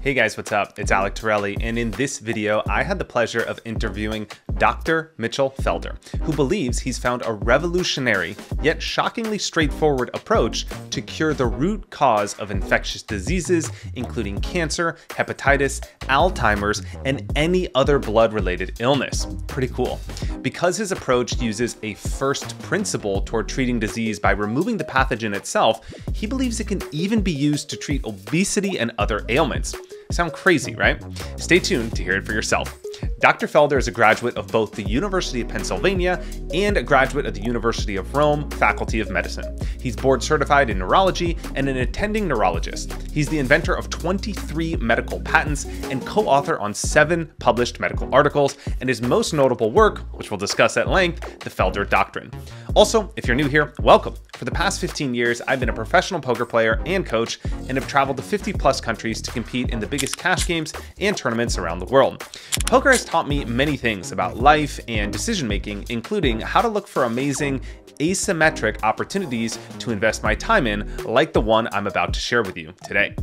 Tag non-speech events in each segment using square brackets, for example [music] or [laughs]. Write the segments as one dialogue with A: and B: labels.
A: Hey guys, what's up? It's Alec Torelli, and in this video, I had the pleasure of interviewing Dr. Mitchell Felder, who believes he's found a revolutionary, yet shockingly straightforward approach to cure the root cause of infectious diseases, including cancer, hepatitis, Alzheimer's, and any other blood related illness. Pretty cool. Because his approach uses a first principle toward treating disease by removing the pathogen itself, he believes it can even be used to treat obesity and other ailments. Sound crazy, right? Stay tuned to hear it for yourself. Dr. Felder is a graduate of both the University of Pennsylvania and a graduate of the University of Rome Faculty of Medicine. He's board certified in neurology and an attending neurologist. He's the inventor of 23 medical patents and co author on seven published medical articles, and his most notable work, which we'll discuss at length, the Felder Doctrine. Also, if you're new here, welcome. For the past 15 years, I've been a professional poker player and coach and have traveled to 50 plus countries to compete in the biggest cash games and tournaments around the world. Poker has taught me many things about life and decision making, including how to look for amazing asymmetric opportunities to invest my time in, like the one I'm about to share with you today.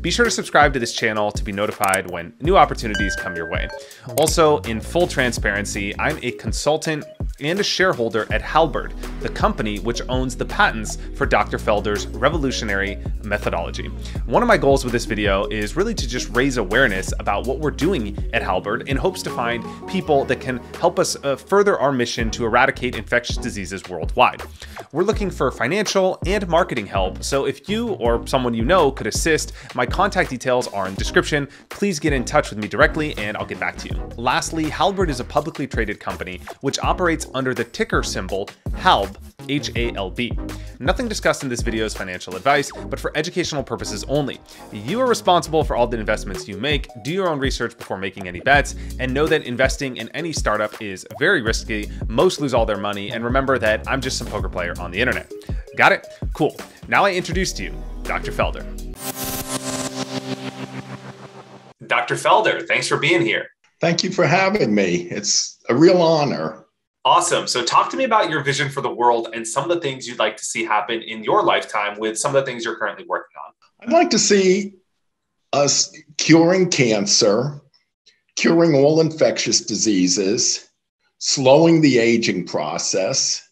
A: Be sure to subscribe to this channel to be notified when new opportunities come your way. Also, in full transparency, I'm a consultant and a shareholder at Halberd, the company which owns the patents for Dr. Felder's revolutionary methodology. One of my goals with this video is really to just raise awareness about what we're doing at Halberd in hopes to find people that can help us uh, further our mission to eradicate infectious diseases worldwide. We're looking for financial and marketing help, so if you or someone you know could assist, my contact details are in the description. Please get in touch with me directly and I'll get back to you. Lastly, Halberd is a publicly traded company which operates under the ticker symbol HALB, H-A-L-B. Nothing discussed in this video is financial advice, but for educational purposes only. You are responsible for all the investments you make, do your own research before making any bets, and know that investing in any startup is very risky, most lose all their money, and remember that I'm just some poker player on the internet. Got it? Cool. Now I introduce to you Dr. Felder. Dr. Felder, thanks for being here.
B: Thank you for having me. It's a real honor.
A: Awesome. So, talk to me about your vision for the world and some of the things you'd like to see happen in your lifetime with some of the things you're currently working on.
B: I'd like to see us curing cancer, curing all infectious diseases, slowing the aging process.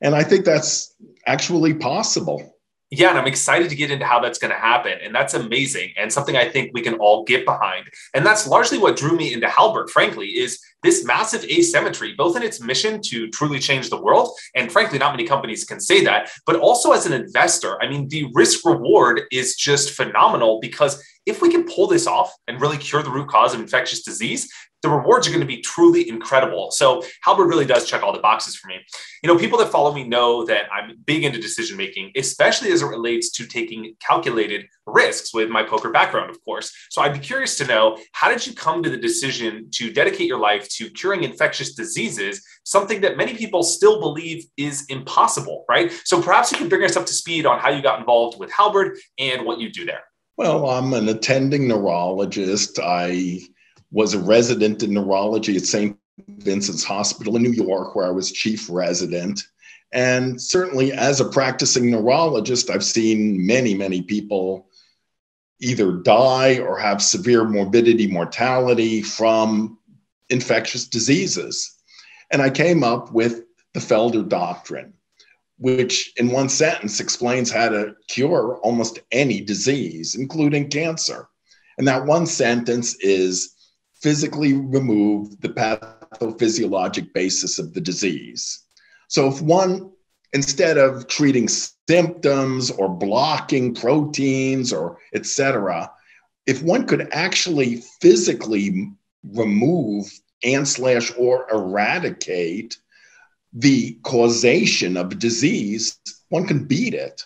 B: And I think that's actually possible
A: yeah, and I'm excited to get into how that's going to happen. And that's amazing and something I think we can all get behind. And that's largely what drew me into Halberd, frankly, is this massive asymmetry, both in its mission to truly change the world. And frankly, not many companies can say that, but also as an investor. I mean, the risk reward is just phenomenal because if we can pull this off and really cure the root cause of infectious disease, the rewards are going to be truly incredible. So Halberd really does check all the boxes for me. You know, people that follow me know that I'm big into decision making, especially as it relates to taking calculated risks with my poker background, of course. So I'd be curious to know how did you come to the decision to dedicate your life to curing infectious diseases, something that many people still believe is impossible, right? So perhaps you can bring us up to speed on how you got involved with Halberd and what you do there.
B: Well, I'm an attending neurologist. I was a resident in neurology at St. Vincent's Hospital in New York, where I was chief resident. And certainly, as a practicing neurologist, I've seen many, many people either die or have severe morbidity, mortality from infectious diseases. And I came up with the Felder Doctrine, which in one sentence explains how to cure almost any disease, including cancer. And that one sentence is physically remove the pathophysiologic basis of the disease. So if one, instead of treating symptoms or blocking proteins or etc., if one could actually physically remove and slash or eradicate the causation of disease, one can beat it.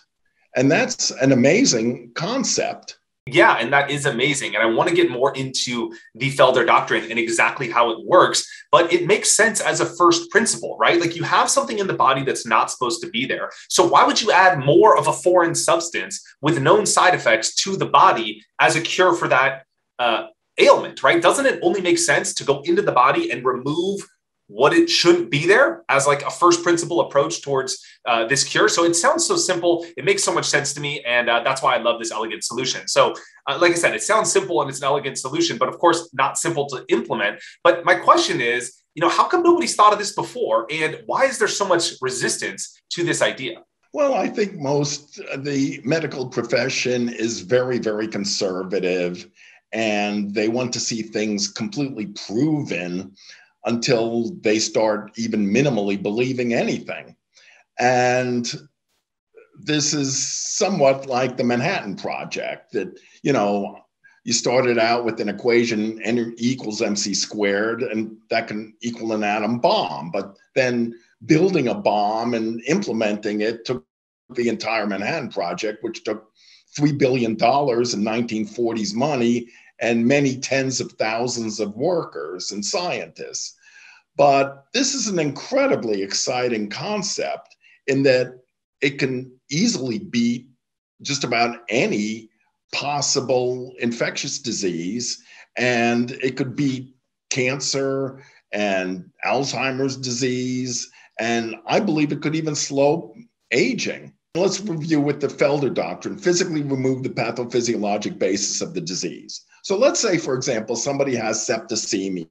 B: And that's an amazing concept.
A: Yeah, and that is amazing. And I want to get more into the Felder doctrine and exactly how it works, but it makes sense as a first principle, right? Like you have something in the body that's not supposed to be there. So why would you add more of a foreign substance with known side effects to the body as a cure for that uh, ailment, right? Doesn't it only make sense to go into the body and remove what it should be there as like a first principle approach towards uh, this cure. So it sounds so simple. It makes so much sense to me. And uh, that's why I love this elegant solution. So, uh, like I said, it sounds simple and it's an elegant solution, but of course, not simple to implement. But my question is, you know, how come nobody's thought of this before? And why is there so much resistance to this idea?
B: Well, I think most the medical profession is very, very conservative and they want to see things completely proven until they start even minimally believing anything. And this is somewhat like the Manhattan Project that, you know, you started out with an equation n equals mc squared, and that can equal an atom bomb. But then building a bomb and implementing it took the entire Manhattan Project, which took $3 billion in 1940s money and many tens of thousands of workers and scientists. But this is an incredibly exciting concept in that it can easily beat just about any possible infectious disease, and it could beat cancer and Alzheimer's disease, and I believe it could even slow aging. Let's review with the Felder doctrine physically remove the pathophysiologic basis of the disease. So let's say, for example, somebody has septicemia,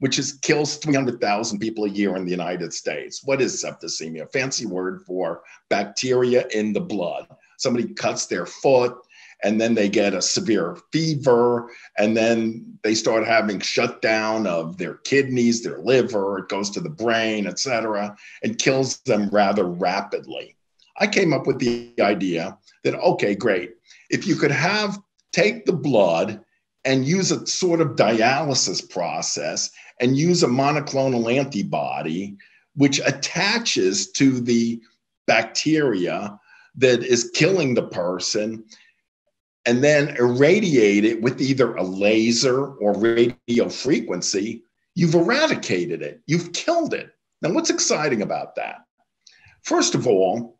B: which is kills 300,000 people a year in the United States. What is septicemia? Fancy word for bacteria in the blood. Somebody cuts their foot and then they get a severe fever and then they start having shutdown of their kidneys, their liver, it goes to the brain, etc., and kills them rather rapidly. I came up with the idea that okay, great. If you could have take the blood and use a sort of dialysis process and use a monoclonal antibody which attaches to the bacteria that is killing the person and then irradiate it with either a laser or radio frequency, you've eradicated it, you've killed it. Now, what's exciting about that? First of all,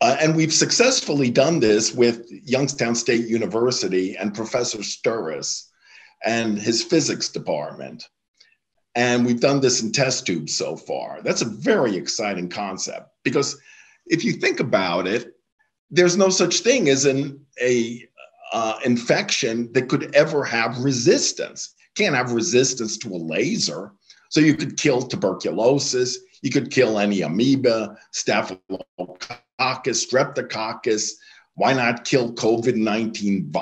B: uh, and we've successfully done this with Youngstown State University and Professor Sturris and his physics department. And we've done this in test tubes so far. That's a very exciting concept because if you think about it, there's no such thing as an a uh, infection that could ever have resistance. Can't have resistance to a laser. So you could kill tuberculosis, you could kill any amoeba, staphylococcus streptococcus. Why not kill COVID 19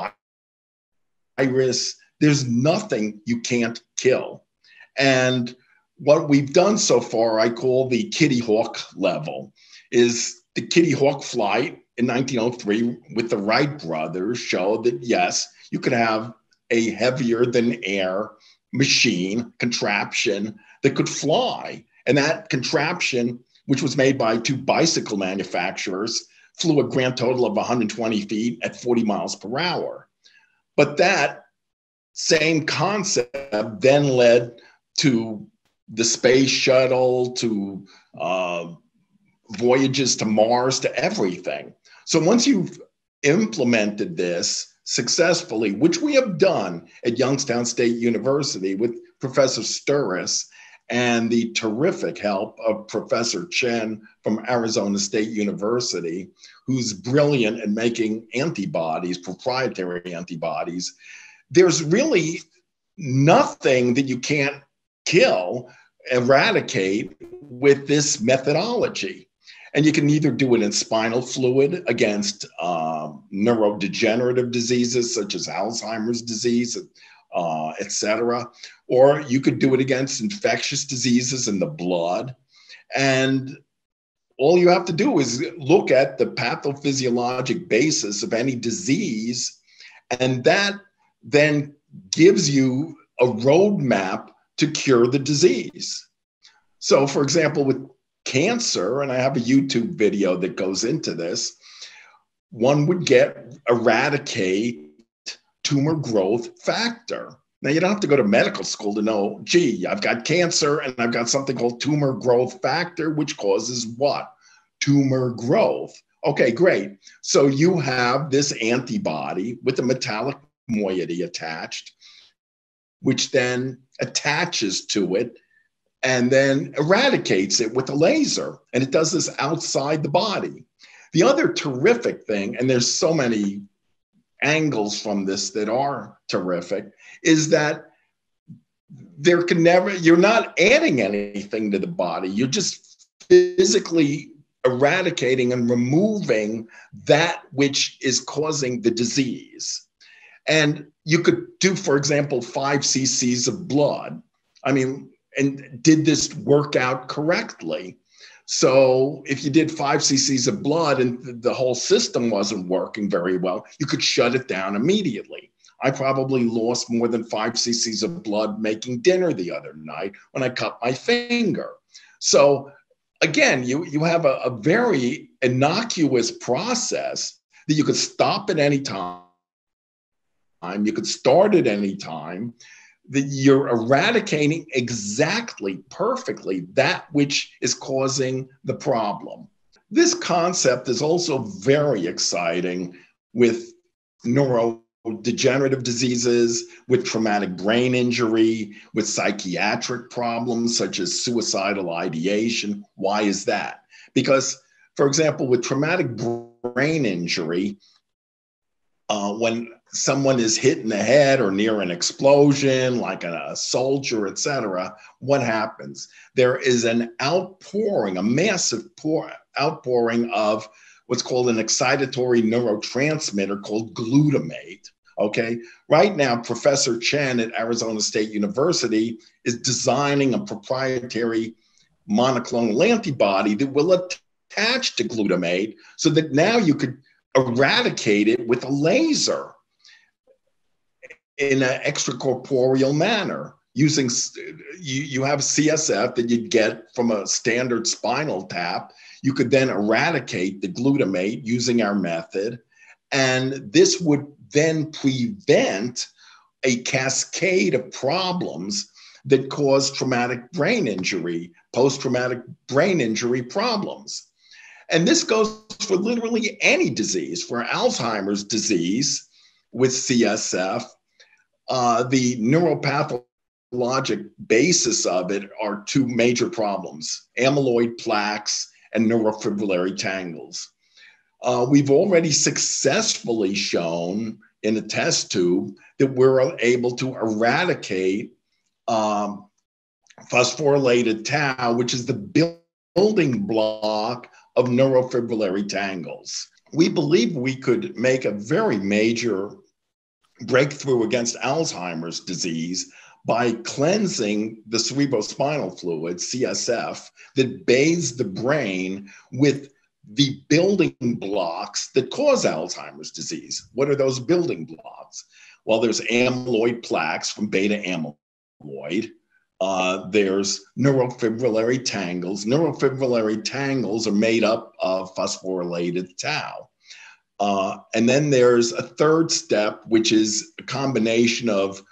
B: virus? There's nothing you can't kill. And what we've done so far, I call the Kitty Hawk level, is the Kitty Hawk flight in 1903 with the Wright brothers showed that yes, you could have a heavier than air machine contraption that could fly. And that contraption which was made by two bicycle manufacturers, flew a grand total of 120 feet at 40 miles per hour. But that same concept then led to the space shuttle, to uh, voyages to Mars, to everything. So once you've implemented this successfully, which we have done at Youngstown State University with Professor Sturris and the terrific help of Professor Chen from Arizona State University, who's brilliant at making antibodies, proprietary antibodies. There's really nothing that you can't kill, eradicate with this methodology. And you can either do it in spinal fluid against um, neurodegenerative diseases such as Alzheimer's disease, uh, etc. Or you could do it against infectious diseases in the blood. And all you have to do is look at the pathophysiologic basis of any disease, and that then gives you a roadmap to cure the disease. So, for example, with cancer, and I have a YouTube video that goes into this, one would get eradicate tumor growth factor. Now, you don't have to go to medical school to know, gee, I've got cancer and I've got something called tumor growth factor, which causes what? Tumor growth. Okay, great. So you have this antibody with a metallic moiety attached, which then attaches to it and then eradicates it with a laser. And it does this outside the body. The other terrific thing, and there's so many angles from this that are terrific, is that there can never, you're not adding anything to the body. You're just physically eradicating and removing that which is causing the disease. And you could do, for example, five cc's of blood. I mean, and did this work out correctly? So if you did five cc's of blood and the whole system wasn't working very well, you could shut it down immediately. I probably lost more than five cc's of blood making dinner the other night when I cut my finger. So again, you, you have a, a very innocuous process that you could stop at any time. You could start at any time. That you're eradicating exactly, perfectly that which is causing the problem. This concept is also very exciting with neurodegenerative diseases, with traumatic brain injury, with psychiatric problems such as suicidal ideation. Why is that? Because, for example, with traumatic brain injury, uh, when someone is hit in the head or near an explosion, like a, soldier, etc., what happens? There is an outpouring, a massive pour, outpouring of what's called an excitatory neurotransmitter called glutamate, Okay. Right now, Professor Chen at Arizona State University is designing a proprietary monoclonal antibody that will attach to glutamate so that now you could eradicate it with a laser in an extracorporeal manner using you, you have csf that you'd get from a standard spinal tap you could then eradicate the glutamate using our method and this would then prevent a cascade of problems that cause traumatic brain injury, post traumatic brain injury problems. And this goes for literally any disease. For Alzheimer's disease with CSF, uh, the neuropathologic basis of it are two major problems amyloid plaques and neurofibrillary tangles. Uh, we've already successfully shown in a test tube that we're able to eradicate um, phosphorylated tau, which is the building block of neurofibrillary tangles. We believe we could make a very major breakthrough against Alzheimer's disease by cleansing the cerebrospinal fluid, CSF, that bathes the brain with the building blocks that cause Alzheimer's disease. What are those building blocks? Well, there's amyloid plaques from beta amyloid. Uh, there's neurofibrillary tangles. Neurofibrillary tangles are made up of phosphorylated tau. Uh, and then there's a third step, which is a combination of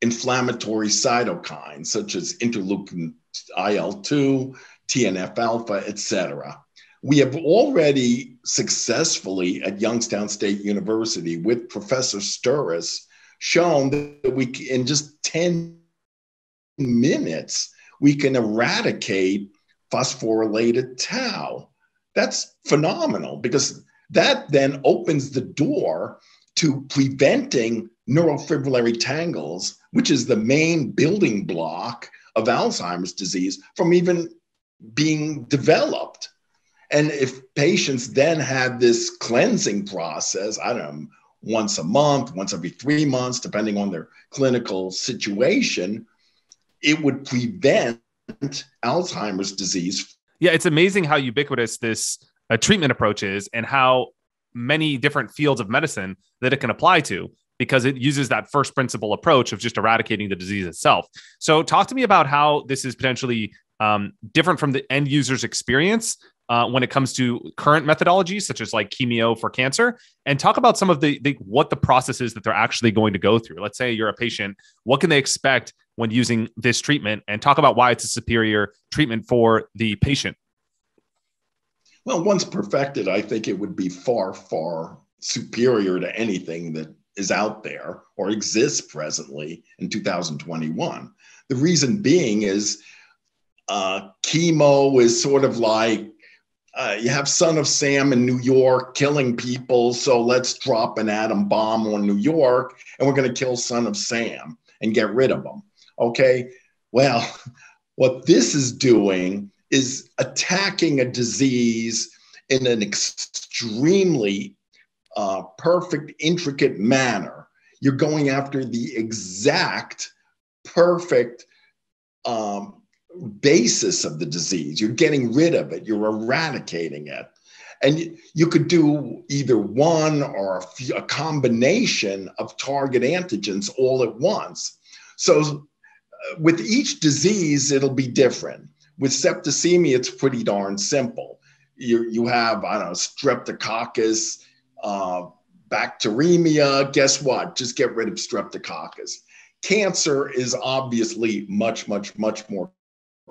B: inflammatory cytokines, such as interleukin IL 2, TNF alpha, et cetera we have already successfully at Youngstown State University with Professor Sturris shown that we in just 10 minutes we can eradicate phosphorylated tau. That's phenomenal because that then opens the door to preventing neurofibrillary tangles, which is the main building block of Alzheimer's disease, from even being developed. And if patients then had this cleansing process, I don't know, once a month, once every three months, depending on their clinical situation, it would prevent Alzheimer's disease.
A: Yeah, it's amazing how ubiquitous this uh, treatment approach is and how many different fields of medicine that it can apply to because it uses that first principle approach of just eradicating the disease itself. So, talk to me about how this is potentially um, different from the end user's experience uh, when it comes to current methodologies, such as like chemio for cancer, and talk about some of the, the what the process is that they're actually going to go through. Let's say you're a patient, what can they expect when using this treatment, and talk about why it's a superior treatment for the patient.
B: Well, once perfected, I think it would be far, far superior to anything that is out there or exists presently in 2021. The reason being is uh, chemo is sort of like uh, you have Son of Sam in New York killing people, so let's drop an atom bomb on New York and we're going to kill Son of Sam and get rid of him. Okay. Well, [laughs] what this is doing is attacking a disease in an extremely uh, perfect, intricate manner. You're going after the exact, perfect um, basis of the disease. You're getting rid of it, you're eradicating it. And you could do either one or a, few, a combination of target antigens all at once. So, uh, with each disease, it'll be different. With septicemia, it's pretty darn simple. You, you have, I don't know, streptococcus, uh, bacteremia. Guess what? Just get rid of streptococcus. Cancer is obviously much, much, much more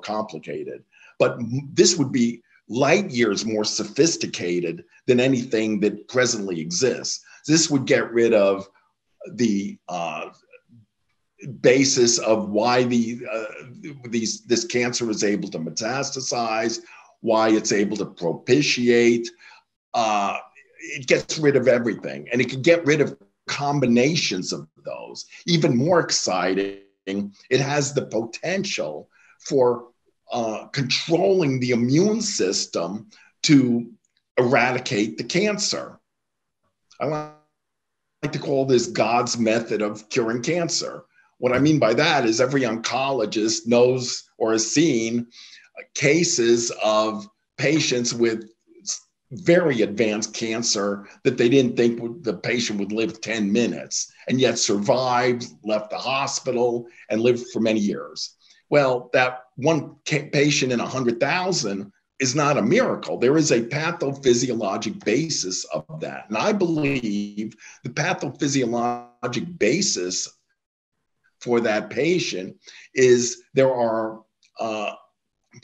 B: complicated. But this would be light years more sophisticated than anything that presently exists. This would get rid of the uh, basis of why the uh, these this cancer is able to metastasize, why it's able to propitiate. Uh, it gets rid of everything, and it can get rid of combinations of those. Even more exciting, it has the potential for uh, controlling the immune system to eradicate the cancer. I like to call this God's method of curing cancer. What I mean by that is every oncologist knows or has seen cases of patients with very advanced cancer that they didn't think the patient would live 10 minutes and yet survived, left the hospital, and lived for many years. Well, that one patient in 100,000 is not a miracle. There is a pathophysiologic basis of that. And I believe the pathophysiologic basis for that patient is there are uh,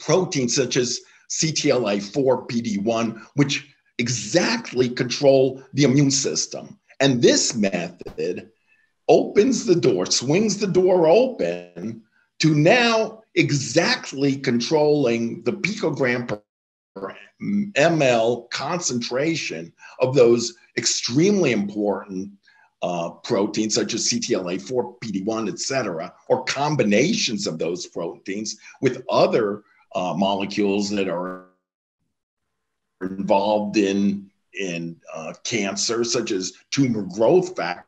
B: proteins such as CTLA4, PD1, which exactly control the immune system. And this method opens the door, swings the door open to now exactly controlling the picogram per ml concentration of those extremely important uh, proteins such as CTLA4, PD1, et cetera, or combinations of those proteins with other uh, molecules that are involved in, in uh, cancer, such as tumor growth factor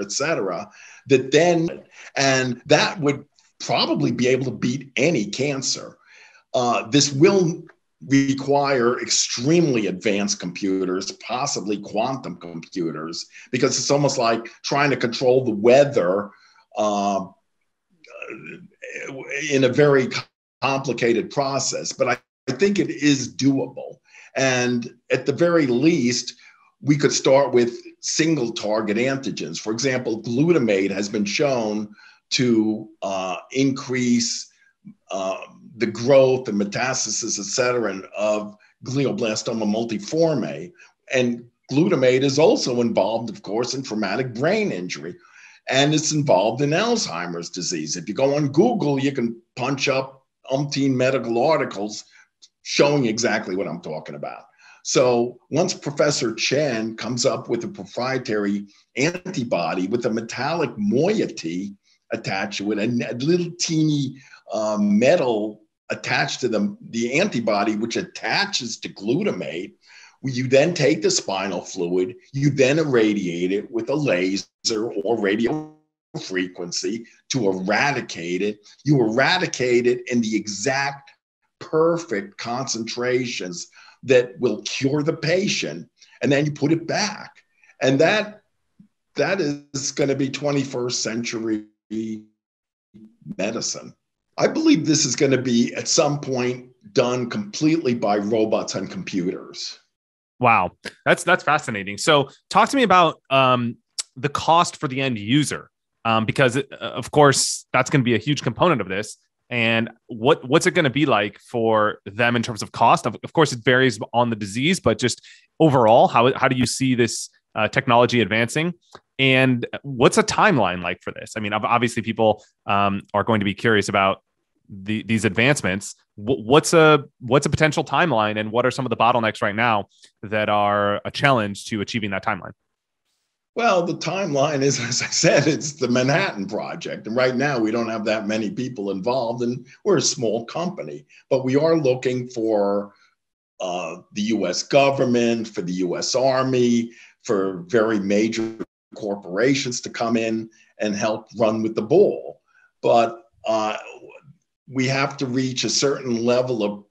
B: et cetera, that then, and that would probably be able to beat any cancer. Uh, this will require extremely advanced computers, possibly quantum computers, because it's almost like trying to control the weather uh, in a very complicated process. But I, I think it is doable. And at the very least, we could start with single target antigens. For example, glutamate has been shown to uh, increase uh, the growth and metastasis, et cetera, of glioblastoma multiforme. And glutamate is also involved, of course, in traumatic brain injury. And it's involved in Alzheimer's disease. If you go on Google, you can punch up umpteen medical articles showing exactly what I'm talking about. So once Professor Chen comes up with a proprietary antibody with a metallic moiety attached to it, and a little teeny uh, metal attached to the, the antibody, which attaches to glutamate, you then take the spinal fluid, you then irradiate it with a laser or radio frequency to eradicate it. You eradicate it in the exact perfect concentrations that will cure the patient and then you put it back and that that is going to be 21st century medicine i believe this is going to be at some point done completely by robots and computers.
A: Wow. That's that's fascinating. So talk to me about um, the cost for the end user um, because uh, of course that's going to be a huge component of this. And what what's it going to be like for them in terms of cost? Of, of course it varies on the disease but just overall how, how do you see this uh, technology advancing. And what's a timeline like for this? I mean, obviously, people um, are going to be curious about the, these advancements. what's a what's a potential timeline, and what are some of the bottlenecks right now that are a challenge to achieving that timeline?
B: Well, the timeline is, [laughs] as I said, it's the Manhattan Project. And right now, we don't have that many people involved, and we're a small company. But we are looking for uh, the US government, for the US Army, for very major corporations to come in and help run with the ball. But uh, we have to reach a certain level of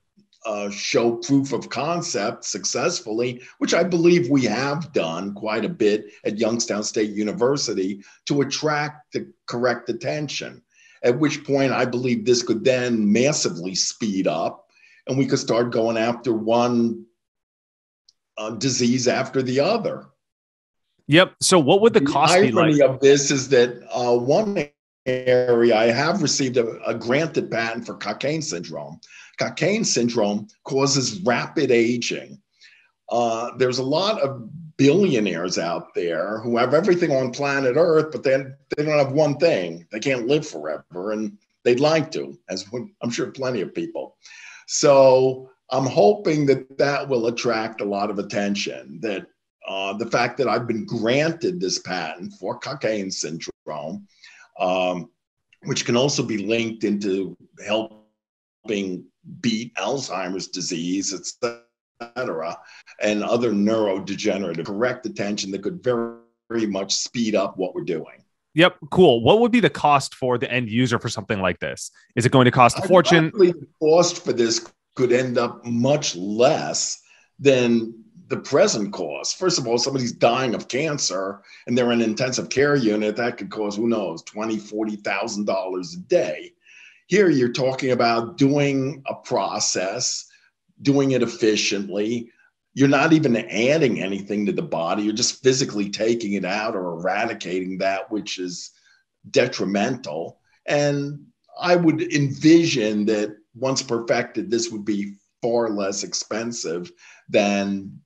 B: uh, show proof of concept successfully, which I believe we have done quite a bit at Youngstown State University to attract the correct attention. At which point, I believe this could then massively speed up and we could start going after one uh, disease after the other.
A: Yep. So, what would the, the cost
B: be
A: like?
B: of this is that uh, one area I have received a, a granted patent for Cockayne syndrome. Cockayne syndrome causes rapid aging. Uh, there's a lot of billionaires out there who have everything on planet Earth, but then they don't have one thing. They can't live forever, and they'd like to, as I'm sure plenty of people. So I'm hoping that that will attract a lot of attention. That uh, the fact that I've been granted this patent for Cockayne syndrome, um, which can also be linked into helping beat Alzheimer's disease, etc., and other neurodegenerative correct attention that could very, very much speed up what we're doing.
A: Yep, cool. What would be the cost for the end user for something like this? Is it going to cost a fortune?
B: The cost for this could end up much less than the present cost. First of all, somebody's dying of cancer and they're in an intensive care unit, that could cost, who knows, twenty, forty thousand dollars a day. Here you're talking about doing a process, doing it efficiently. You're not even adding anything to the body. You're just physically taking it out or eradicating that which is detrimental. And I would envision that once perfected, this would be far less expensive than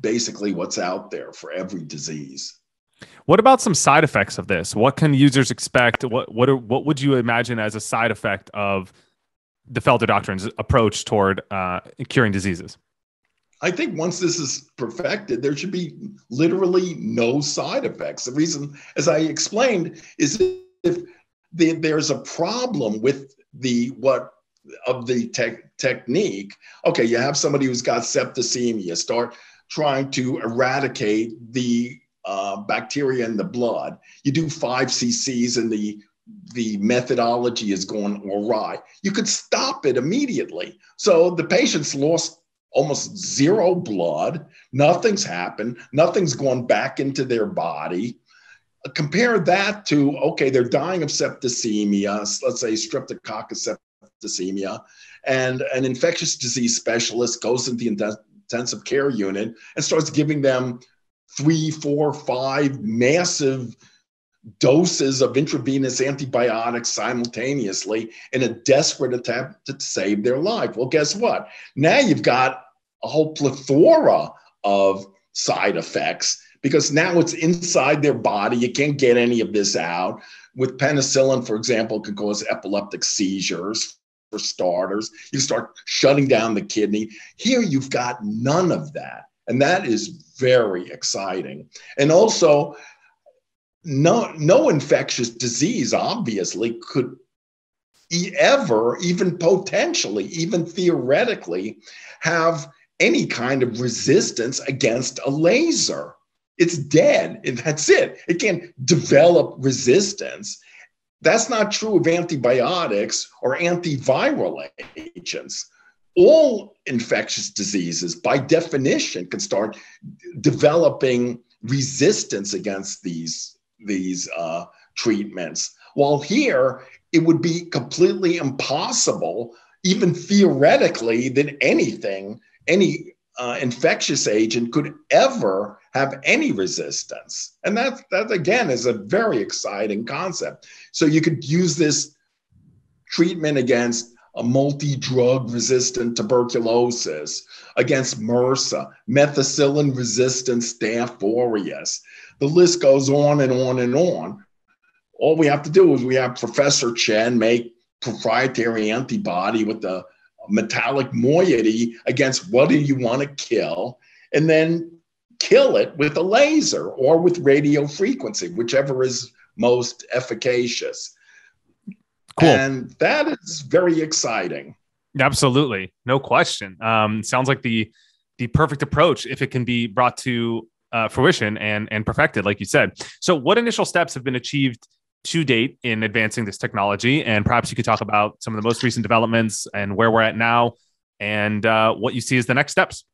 B: basically what's out there for every disease.
A: What about some side effects of this? What can users expect? What what are, what would you imagine as a side effect of the Felder doctrine's approach toward uh, curing diseases?
B: I think once this is perfected, there should be literally no side effects. The reason, as I explained, is if the, there's a problem with the what of the te- technique. Okay, you have somebody who's got septicemia. Start trying to eradicate the uh, bacteria in the blood. You do five cc's and the the methodology is going awry. You could stop it immediately. So the patient's lost almost zero blood. Nothing's happened. Nothing's gone back into their body. Compare that to okay, they're dying of septicemia. Let's say streptococcus septicemia, and an infectious disease specialist goes into the intensive care unit and starts giving them three, four, five massive doses of intravenous antibiotics simultaneously in a desperate attempt to save their life. Well, guess what? Now you've got a whole plethora of side effects because now it's inside their body. You can't get any of this out. With penicillin, for example, can cause epileptic seizures for starters. You start shutting down the kidney. Here, you've got none of that. And that is very exciting. And also, no, no infectious disease obviously could ever, even potentially, even theoretically, have any kind of resistance against a laser. It's dead. And that's it. It can't develop resistance. That's not true of antibiotics or antiviral agents all infectious diseases, by definition, can start developing resistance against these, these uh, treatments. While here, it would be completely impossible, even theoretically, that anything, any uh, infectious agent could ever have any resistance. And that, that, again, is a very exciting concept. So you could use this treatment against a multi-drug resistant tuberculosis, against MRSA, methicillin resistant staph aureus. The list goes on and on and on. All we have to do is we have Professor Chen make proprietary antibody with the metallic moiety against what do you want to kill, and then kill it with a laser or with radio frequency, whichever is most efficacious. Cool. And that is very exciting.
A: Absolutely, no question. Um, sounds like the the perfect approach if it can be brought to uh, fruition and and perfected, like you said. So, what initial steps have been achieved to date in advancing this technology? And perhaps you could talk about some of the most recent developments and where we're at now, and uh, what you see as the next steps.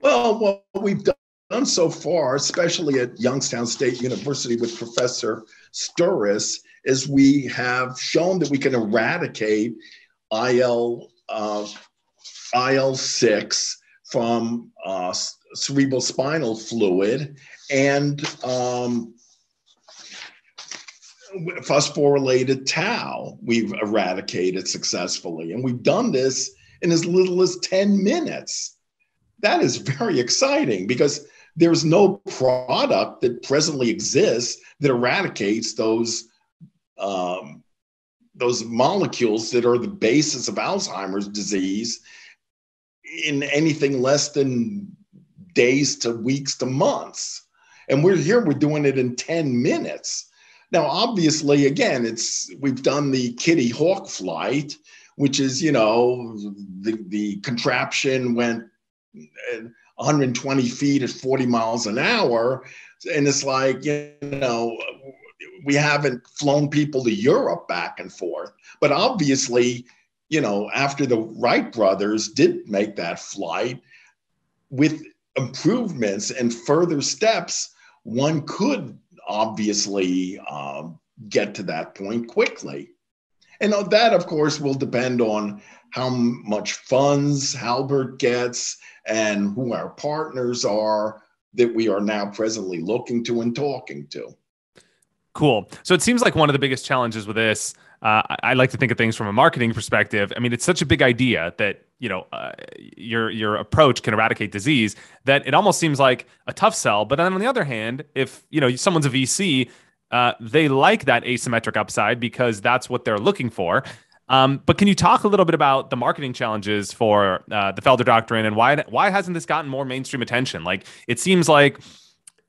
B: Well, what we've done so far, especially at Youngstown State University with Professor Sturis, is we have shown that we can eradicate IL uh, IL six from uh, cerebral spinal fluid and um, phosphorylated tau we've eradicated successfully and we've done this in as little as 10 minutes that is very exciting because there's no product that presently exists that eradicates those um, those molecules that are the basis of Alzheimer's disease in anything less than days to weeks to months. And we're here, we're doing it in 10 minutes. Now, obviously, again, it's we've done the Kitty Hawk flight, which is, you know, the, the contraption went uh, 120 feet at 40 miles an hour. And it's like, you know, we haven't flown people to Europe back and forth. But obviously, you know, after the Wright brothers did make that flight, with improvements and further steps, one could obviously um, get to that point quickly. And that, of course, will depend on how much funds Halberd gets and who our partners are that we are now presently looking to and talking to.
A: Cool. So it seems like one of the biggest challenges with this, uh, I like to think of things from a marketing perspective. I mean, it's such a big idea that you know uh, your your approach can eradicate disease that it almost seems like a tough sell. But then on the other hand, if you know someone's a VC, uh, they like that asymmetric upside because that's what they're looking for. Um, but can you talk a little bit about the marketing challenges for uh, the Felder doctrine and why why hasn't this gotten more mainstream attention? Like it seems like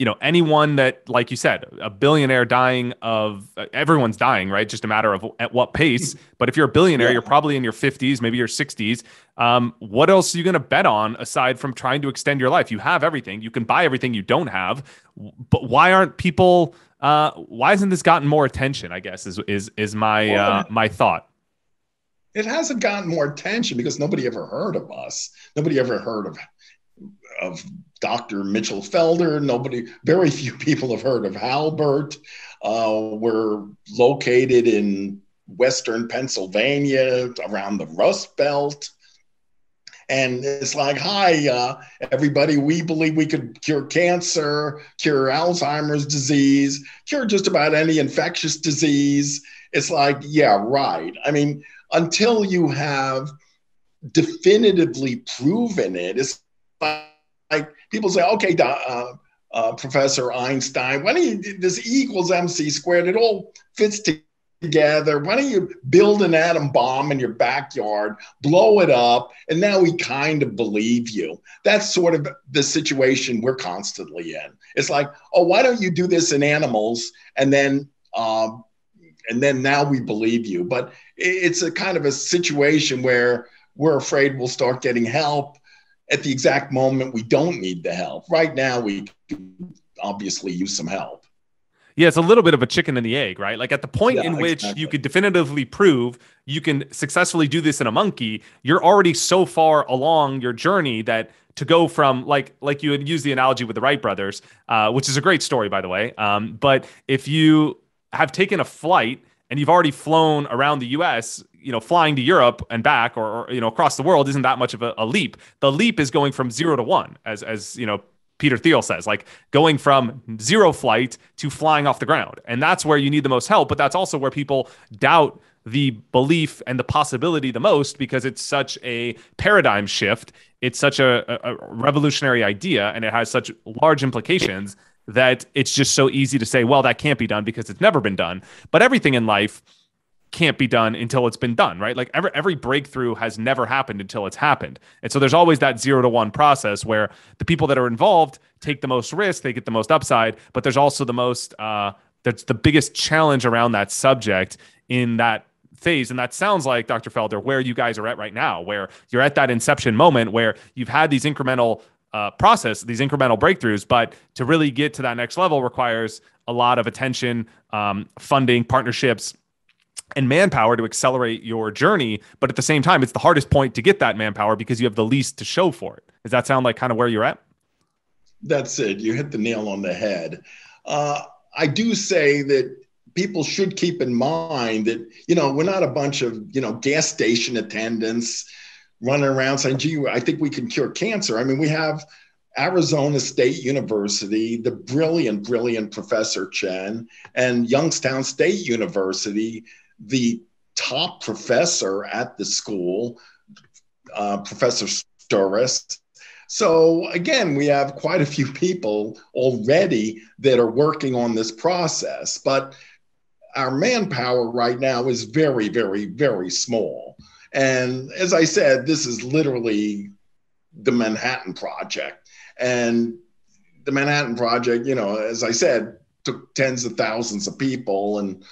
A: you know anyone that like you said a billionaire dying of uh, everyone's dying right? Just a matter of at what pace. But if you're a billionaire yeah. you're probably in your 50s maybe your 60s um, what else are you going to bet on aside from trying to extend your life? You have everything. You can buy everything you don't have. But why aren't people uh, why hasn't this gotten more attention i guess is is is my uh, my thought.
B: It hasn't gotten more attention because nobody ever heard of us. Nobody ever heard of of Dr. Mitchell Felder. Nobody, very few [laughs] people have heard of Halberd. Uh, we're located in Western Pennsylvania around the Rust Belt. And it's like, hi, uh, everybody, we believe we could cure cancer, cure Alzheimer's disease, cure just about any infectious disease. It's like, yeah, right. I mean, until you have definitively proven it, it's like, people say, okay, uh, uh, Professor Einstein, why don't you, this E equals MC squared, it all fits together. Why don't you build an atom bomb in your backyard, blow it up, and now we kind of believe you. That's sort of the situation we're constantly in. It's like, oh, why don't you do this in animals? And then, um, and then now we believe you. But it's a kind of a situation where we're afraid we'll start getting help at the exact moment we don't need the help. Right now, we obviously use some help.
A: Yeah, it's a little bit of a chicken and the egg, right? Like at the point yeah, in which exactly. you could definitively prove you can successfully do this in a monkey, you're already so far along your journey that to go from like like you had used the analogy with the Wright brothers, uh, which is a great story by the way. Um, but if you have taken a flight and you've already flown around the U.S., you know, flying to Europe and back, or, or you know, across the world, isn't that much of a, a, leap. The leap is going from zero to one, as as you know, Peter Thiel says, like going from zero flight to flying off the ground, and that's where you need the most help. But that's also where people doubt the belief and the possibility the most because it's such a paradigm shift. It's such a, a, revolutionary idea and it has such large implications that it's just so easy to say, well, that can't be done because it's never been done. But everything in life can't be done until it's been done, right? Like every every breakthrough has never happened until it's happened. And so there's always that 0 to 1 process where the people that are involved take the most risk, they get the most upside, but there's also the most uh that's the biggest challenge around that subject in that phase. And that sounds like, Dr. Felder, where you guys are at right now, where you're at that inception moment where you've had these incremental uh, process, these incremental breakthroughs. But to really get to that next level requires a lot of attention, um, funding, partnerships, and manpower to accelerate your journey. But at the same time, it's the hardest point to get that manpower because you have the least to show for it. Does that sound like kind of where you're at?
B: That's it. You hit the nail on the head. Uh, I do say that people should keep in mind that you know we're not a bunch of you know gas station attendants running around saying gee i think we can cure cancer i mean we have arizona state university the brilliant brilliant professor chen and youngstown state university the top professor at the school uh, professor Storace so again, we have quite a few people already that are working on this process, but our manpower right now is very, very, very small. And as I said, this is literally the Manhattan Project. And the Manhattan Project, you know, as I said, took tens of thousands of people and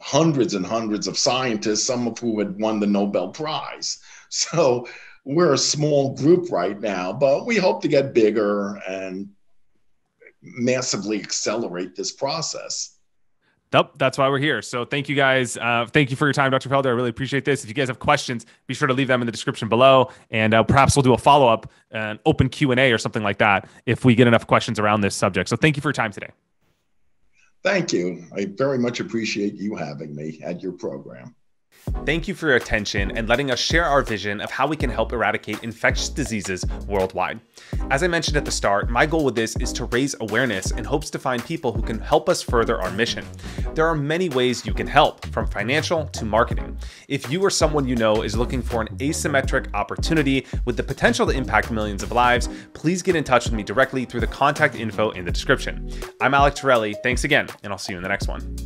B: hundreds and hundreds of scientists, some of whom had won the Nobel Prize. [laughs] So we're a small group right now, but we hope to get bigger and massively accelerate this process.
A: Nope, that's why we're here. So thank you guys. Uh, thank you for your time, Dr. Felder. I really appreciate this. If you guys have questions, be sure to leave them in the description below, and uh, perhaps we'll do a follow up, an open Q and A or something like that if we get enough questions around this subject. So thank you for your time today.
B: Thank you. I very much appreciate you having me at your program.
A: Thank you for your attention and letting us share our vision of how we can help eradicate infectious diseases worldwide. As I mentioned at the start, my goal with this is to raise awareness in hopes to find people who can help us further our mission. There are many ways you can help, from financial to marketing. If you or someone you know is looking for an asymmetric opportunity with the potential to impact millions of lives, please get in touch with me directly through the contact info in the description. I'm Alec Torelli. Thanks again, and I'll see you in the next one.